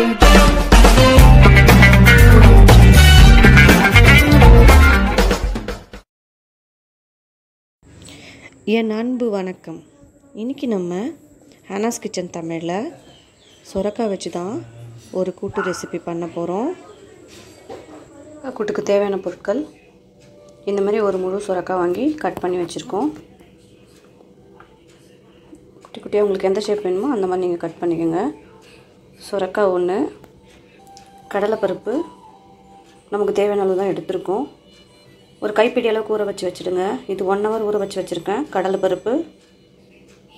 என் அன்பு வணக்கம். இன்றைக்கி நம்ம ஹானாஸ் கிச்சன் தமிழில் சுரக்காய் வச்சு தான் ஒரு கூட்டு ரெசிபி பண்ண போகிறோம் கூட்டுக்கு தேவையான பொருட்கள் இந்த மாதிரி ஒரு முழு சுரக்காய் வாங்கி கட் பண்ணி வச்சுருக்கோம். குட்டி குட்டியாக உங்களுக்கு எந்த ஷேப் வேணுமோ அந்த மாதிரி நீங்கள் கட் பண்ணிக்கோங்க. சுரக்காய் ஒன்று கடலைப்பருப்பு. நமக்கு தேவையான அளவு தான் எடுத்திருக்கோம். ஒரு கைப்பிடி அளவுக்கு ஊற வச்சு வச்சுடுங்க. இது ஒன் ஹவர் ஊற வச்சு வச்சுருக்கேன். கடலைப்பருப்பு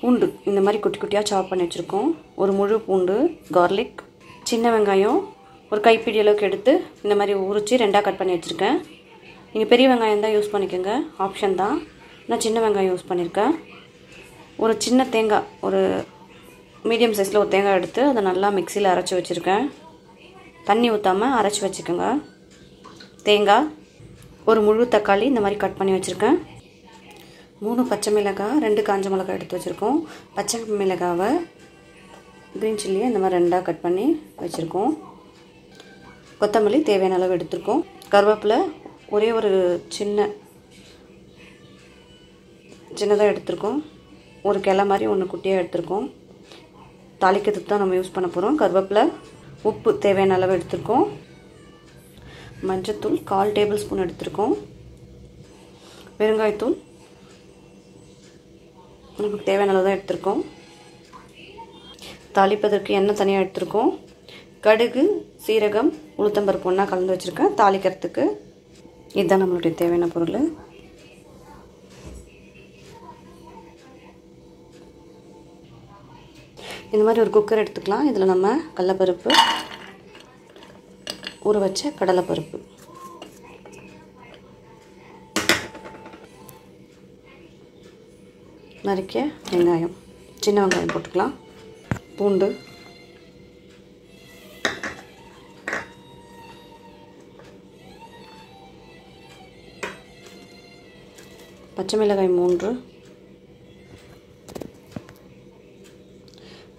பூண்டு இந்த மாதிரி குட்டி குட்டியாக சாப் பண்ணி வச்சுருக்கோம். ஒரு முழு பூண்டு கார்லிக் சின்ன வெங்காயம் ஒரு கைப்பிடி அளவுக்கு எடுத்து இந்த மாதிரி உரித்து ரெண்டாக கட் பண்ணி வச்சுருக்கேன். நீங்கள் பெரிய வெங்காயம் தான் யூஸ் பண்ணிக்கோங்க. ஆப்ஷன் தான். நான் சின்ன வெங்காயம் யூஸ் பண்ணியிருக்கேன் ஒரு சின்ன தேங்காய் ஒரு மீடியம் சைஸில் ஒரு தேங்காய் எடுத்து அதை நல்லா மிக்சியில் அரைச்சி வச்சுருக்கேன். தண்ணி ஊற்றாமல் அரைச்சி வச்சுக்கோங்க. தேங்காய் ஒரு முழு தக்காளி இந்த மாதிரி கட் பண்ணி வச்சுருக்கேன். மூணு பச்சை மிளகாய் ரெண்டு காஞ்ச மிளகாய் எடுத்து வச்சுருக்கோம். பச்சை மிளகாவை க்ரீன் சில்லியை இந்த மாதிரி ரெண்டாக கட் பண்ணி வச்சுருக்கோம். கொத்தமல்லி தேவையான அளவு எடுத்திருக்கோம். கருவேப்பிலை ஒரே ஒரு சின்ன சின்னதாக எடுத்திருக்கோம். ஒரு கிளை மாதிரி ஒன்று குட்டியாக எடுத்திருக்கோம். தாளிக்கிறதுக்கு தான் நம்ம யூஸ் பண்ண போகிறோம் கருவேப்பிலை உப்பு தேவையான அளவு எடுத்திருக்கோம். மஞ்சத்தூள் கால் டேபிள் ஸ்பூன் எடுத்திருக்கோம். பெருங்காயத்தூள் நமக்கு தேவையான அளவு தான் எடுத்திருக்கோம். தாளிப்பதற்கு எண்ணெய் தனியாக எடுத்திருக்கோம். கடுகு சீரகம் உளுத்தம்பருப்பு ஒன்றா கலந்து வச்சுருக்கேன். தாளிக்கிறதுக்கு இதுதான் நம்மளுடைய தேவையான பொருள். இந்த மாதிரி ஒரு குக்கர் எடுத்துக்கலாம். இதில் நம்ம கடலப்பருப்பு ஊற வச்ச கடலைப்பருப்பு. நறுக்கிய வெங்காயம் சின்ன வெங்காயம் போட்டுக்கலாம். பூண்டு. பச்சை மிளகாய் மூன்று.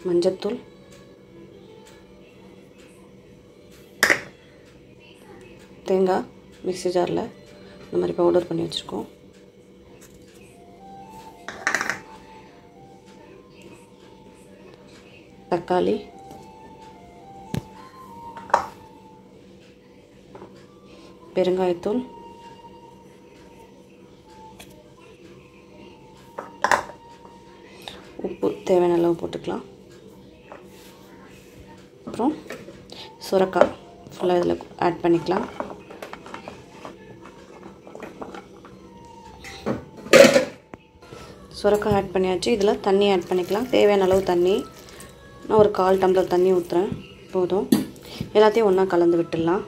மஞ்சத்தூள். தேங்காய் மிக்ஸி ஜாரில் இந்த மாதிரி பவுடர் பண்ணி வச்சுருக்கோம். தக்காளி. பெருங்காயத்தூள். உப்பு தேவையான அளவு போட்டுக்கலாம். அப்புறம் சுரக்காய். ஃபுல்லாக இதில் ஆட் பண்ணிக்கலாம். சுரக்காய் ஆட் பண்ணியாச்சு. இதில் தண்ணி ஆட் பண்ணிக்கலாம். தேவையான அளவு தண்ணி. நான் ஒரு கால் டம்ளர் தண்ணி ஊற்றுறேன் போதும். எல்லாத்தையும் ஒன்றா கலந்து விட்டுடலாம்.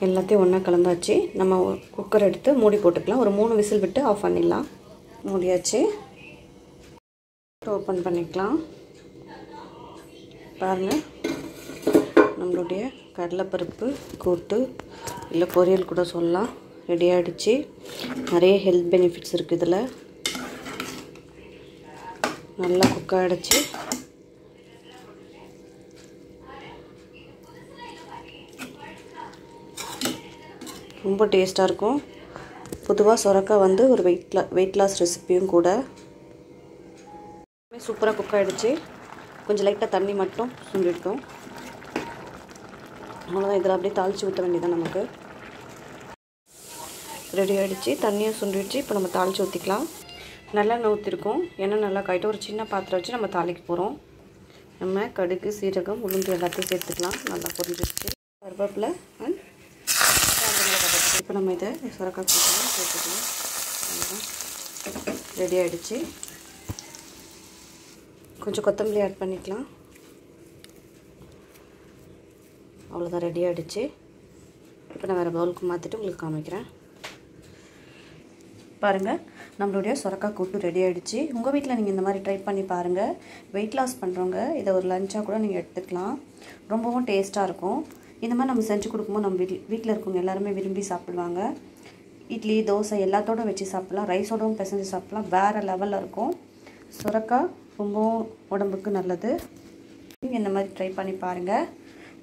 எல்லாத்தையும் ஒன்றா கலந்தாச்சு. நம்ம குக்கர் எடுத்து மூடி போட்டுக்கலாம். ஒரு மூணு விசில் விட்டு ஆஃப் பண்ணிடலாம். மூடியாச்சு. ஓப்பன் பண்ணிக்கலாம். பாருங்கள் நம்மளுடைய கடலைப்பருப்பு கூட்டு இல்லை பொரியல் கூட சொல்லலாம். ரெடி ஆகிடுச்சு நிறைய ஹெல்த் பெனிஃபிட்ஸ் இருக்குது இதில். நல்லா குக் ஆகிடுச்சு ரொம்ப டேஸ்ட்டாக இருக்கும். பொதுவாக சொரக்காய் வந்து ஒரு வெயிட் வெயிட் லாஸ் ரெசிப்பியும் கூட. சூப்பராக குக் ஆகிடுச்சு கொஞ்சம் லைட்டாக தண்ணி மட்டும் சுண்டிட்டோம். அவ்வளோதான் இதில் அப்படியே தாளித்து ஊற்ற வேண்டியதான் நமக்கு. ரெடி ஆகிடுச்சு தண்ணியும் சுண்டிடுச்சு. இப்போ நம்ம தாளித்து ஊற்றிக்கலாம் நல்லெண்ணெய் ஊற்றிருக்கோம் எண்ணெய் நல்லா காயிட்டு ஒரு சின்ன பாத்திரம் வச்சு நம்ம தாளிக்க போகிறோம் நம்ம கடுகு சீரகம் உளுந்து எல்லாத்தையும் சேர்த்துக்கலாம். நல்லா பொரிஞ்சிடுச்சு கருவேப்பில் அண்ட் இப்போ நம்ம இதை சுரக்காய் கூட்டலாம் சேர்த்துக்கலாம். ரெடி ஆகிடுச்சு கொஞ்சம் கொத்தமல்லி ஆட் பண்ணிக்கலாம். அவ்வளோதான் ரெடி ஆகிடுச்சு இப்போ நான் வேறு பவுலுக்கு மாற்றிட்டு உங்களுக்கு காமிக்கிறேன். பாருங்கள் நம்மளுடைய சுரக்காய் கூட்டு ரெடி ஆகிடுச்சு உங்கள் வீட்டில் நீங்கள் இந்த மாதிரி ட்ரை பண்ணி பாருங்கள் வெயிட் லாஸ் பண்ணுறவங்க இதை ஒரு லஞ்சாக கூட நீங்கள் எடுத்துக்கலாம். ரொம்பவும் டேஸ்ட்டாக இருக்கும். இந்த மாதிரி நம்ம செஞ்சு கொடுக்கும்போது நம்ம வீட்டில் வீட்டில் இருக்கவங்க எல்லாருமே விரும்பி சாப்பிடுவாங்க. இட்லி தோசை எல்லாத்தோடும் வச்சு சாப்பிட்லாம். ரைஸோடவும் பிசைஞ்சு சாப்பிட்லாம். வேறு லெவலில் இருக்கும். சுரக்காய் ரொம்பவும் உடம்புக்கு நல்லது. நீங்கள் இந்த மாதிரி ட்ரை பண்ணி பாருங்கள்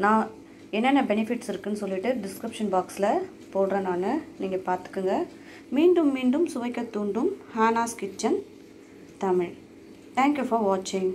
நான் என்னென்ன பெனிஃபிட்ஸ் இருக்குன்னு சொல்லிவிட்டு டிஸ்கிரிப்ஷன் பாக்ஸில் போடுறேன் நான். நீங்கள் பார்த்துக்குங்க மீண்டும் மீண்டும் சுவைக்க தூண்டும் Hana's kitchen Tamil. Thank you for வாட்சிங்